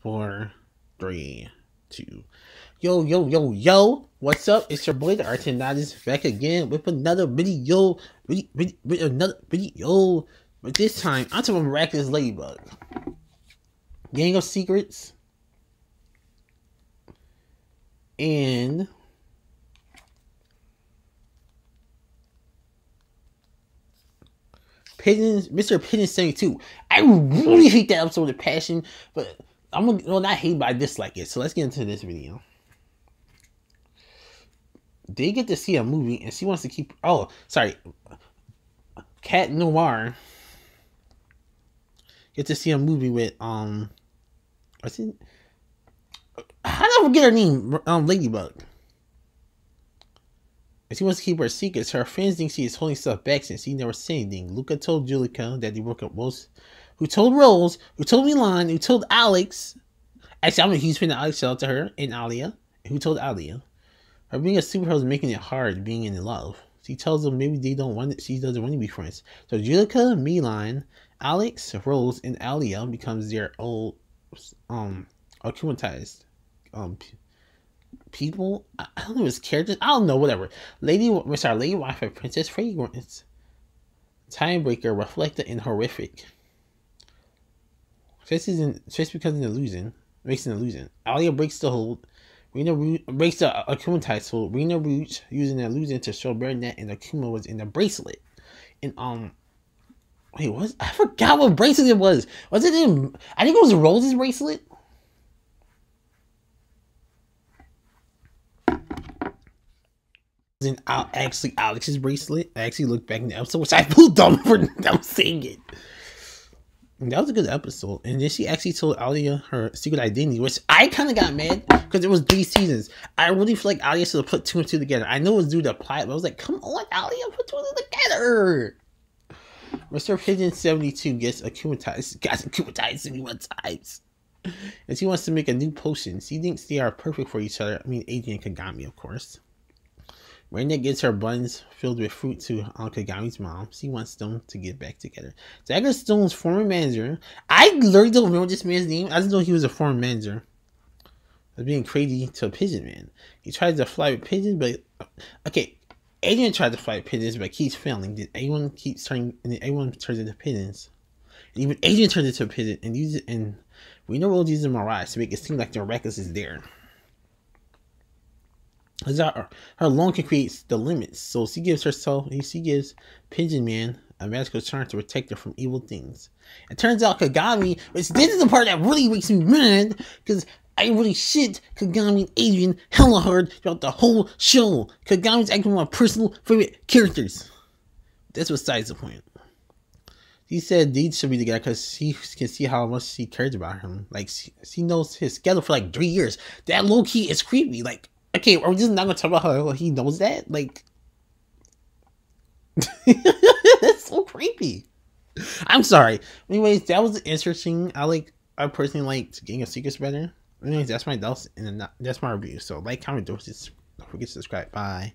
four, three, two. Yo, yo, yo, yo, what's up? It's your boy, the Artanatis, back again with another video, video, video another video. But this time, I'm talking Miraculous Ladybug. Gang of Secrets. And Pigeons, Mr. Pigeon 72. I really hate that episode with passion, but I'm gonna well not hate, but I dislike it. So let's get into this video. They get to see a movie and she wants to keep oh sorry. Cat Noir get to see a movie with um what's it how did I forget her name? Um Ladybug. And she wants to keep her secrets. Her friends think she is holding stuff back since she never said anything. Luka told Juleka that they broke up most who told Rose, who told Mylène, who told Alix. Actually, I'm a huge fan of Alix. Shout out to her and Alya. Who told Alya? Her being a superhero is making it hard being in love. She tells them maybe they don't want it. She doesn't want to be friends. So Juleka, Mylène, Alix, Rose, and Alya becomes their old um akumatized um people. I don't know his characters. I don't know. Whatever. Lady, sorry, Lady Wi-Fi Princess Fragrance. Timebreaker Reflekta in horrific. This isn't just because an illusion makes an illusion. Alya breaks the hold. Rena breaks the Akumatized hold. Rena Rouge using an illusion to show Bernadette and Akuma was in the bracelet. And um wait, what I forgot what bracelet it was. Was it in I think it was Rose's bracelet? in actually Alix's bracelet. I actually looked back in the episode, which I feel dumb for them saying it. That was a good episode. And then she actually told Alya her secret identity, which I kind of got mad because it was three seasons. I really feel like Alya should have put two and two together. I know it was due to plot, but I was like, come on, Alya, put two and two together. Mr. Pigeon 72 gets akumatized, got akumatized 71 times. And she wants to make a new potion. She thinks they are perfect for each other. I mean, Adrien Kagami, of course. Raina gets her buns filled with fruit to Uncle Kagami's mom. She wants them to get back together. Jagged Stone's former manager. I literally don't remember this man's name. I just know he was a former manager. Was being crazy to a pigeon man. He tries to fly with pigeons, but okay. Adrien tried to fly with pigeons, but keeps failing. Did anyone keep turning? And everyone turns into pigeons. And even Adrien turns into a pigeon and uses and we know we'll use the mirage to make it seem like the reckless is there her, her alone can create the limits. So she gives herself, she gives Pigeon Man a magical charm to protect her from evil things. It turns out Kagami, which this is the part that really makes me mad, because I really shit Kagami and Adrien hella hard throughout the whole show. Kagami's actually one of my personal favorite characters. That's besides the point. He said these should be together because he can see how much she cares about him. Like, she, she knows his schedule for like three years. That low key is creepy. Like, okay, are we just not gonna talk about how he knows that? Like, that's so creepy. I'm sorry. Anyways, that was interesting. I like. I personally liked Gang of Secrets better. Anyways, that's my that's and that's my review. So like, comment, don't forget to subscribe. Bye.